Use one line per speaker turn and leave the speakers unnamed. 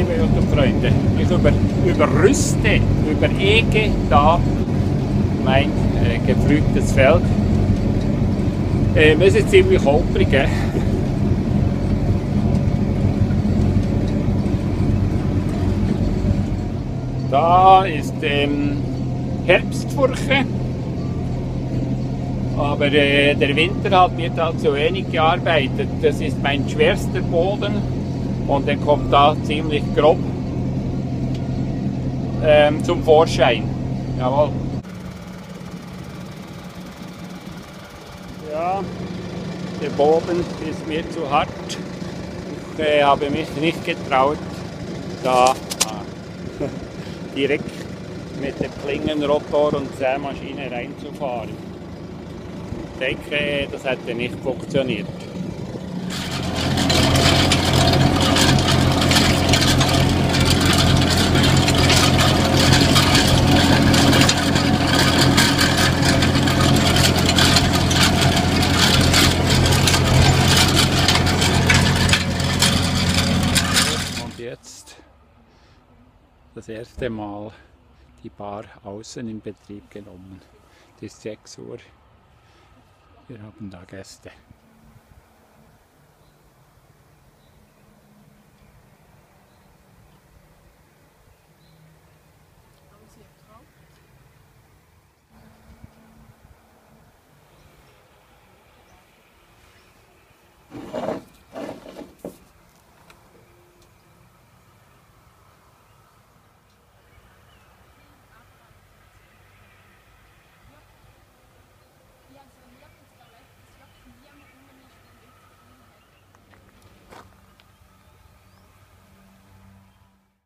ich über, über Rüste, über Ege, da mein äh, gepflügtes Feld. Äh, das ist ziemlich holprig. Äh. Da ist ähm, Herbstfurche, aber äh, der Winter hat mir da zu wenig gearbeitet. Das ist mein schwerster Boden und der kommt da ziemlich grob ähm, zum Vorschein. Jawohl. Ja, der Boden ist mir zu hart. Ich äh, habe mich nicht getraut, da direkt mit dem Klingenrotor und Sämaschine reinzufahren. Ich denke, das hätte nicht funktioniert. Und jetzt das erste Mal die Bar außen in Betrieb genommen. Es ist 6 Uhr. Wir haben da Gäste.